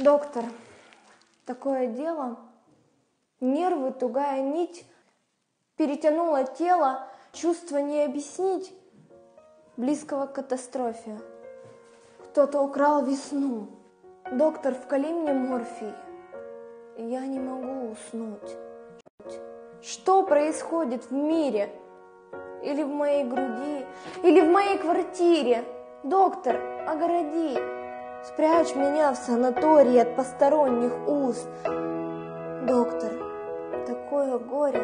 Доктор, такое дело. Нервы, тугая нить, перетянуло тело, чувство не объяснить, близкого к катастрофе. Кто-то украл весну. Доктор, вкали мне морфий. Я не могу уснуть. Что происходит в мире? Или в моей груди? Или в моей квартире? Доктор, огороди. Спрячь меня в санатории от посторонних уст. Доктор, такое горе,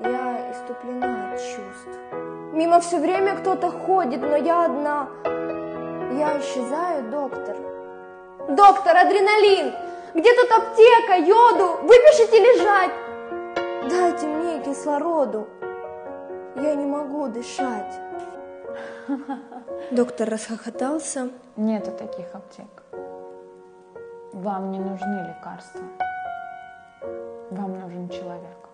я иступлена от чувств. Мимо все время кто-то ходит, но я одна. Я исчезаю, доктор. Доктор, адреналин! Где тут аптека, йоду? Выпишите лежать! Дайте мне кислороду. Я не могу дышать. Доктор расхохотался. Нету таких аптек. Вам не нужны лекарства. Вам нужен человек.